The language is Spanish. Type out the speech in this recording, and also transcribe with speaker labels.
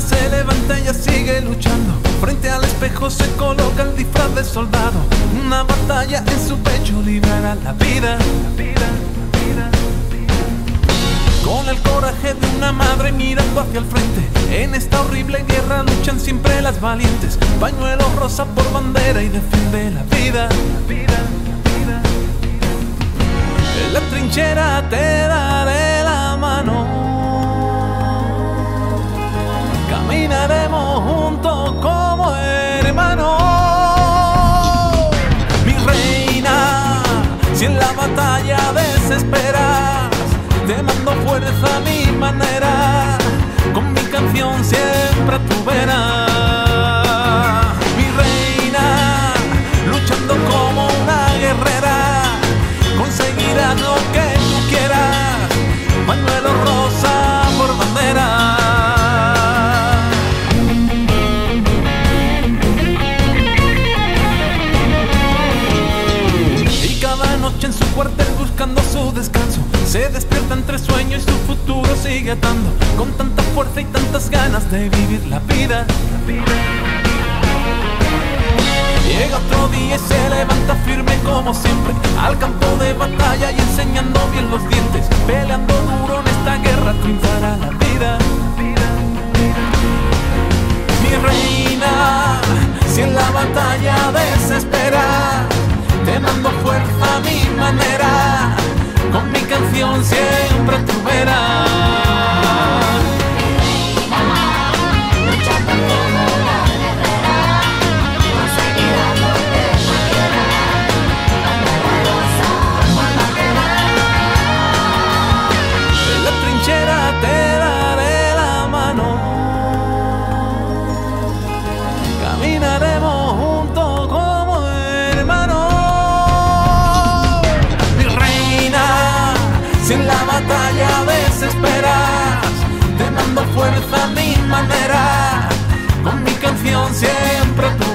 Speaker 1: se levanta y sigue luchando. Frente al espejo se coloca el disfraz de soldado. Una batalla en su pecho librará la vida. La vida, la vida, la vida. Con el coraje de una madre mirando hacia el frente. En esta horrible guerra luchan siempre las valientes. Pañuelo rosa por bandera y defiende la vida. La vida, la vida, la vida. En la trinchera te daré Como hermanos. Mi reina, si en la batalla desesperas, te mando fuerza a mi manera. Con mi canción siempre tú verás. Sigue atando Con tanta fuerza y tantas ganas de vivir la vida Llega otro día y se levanta firme como siempre Al campo de batalla y enseñando bien los dientes Peleando duro en esta guerra triunfará la vida Mi reina, si en la batalla desesperas te mando fuerza a mi manera, con mi canción siempre tú verás. En la batalla desesperas, te mando fuerza a mi manera. Con mi canción siempre tú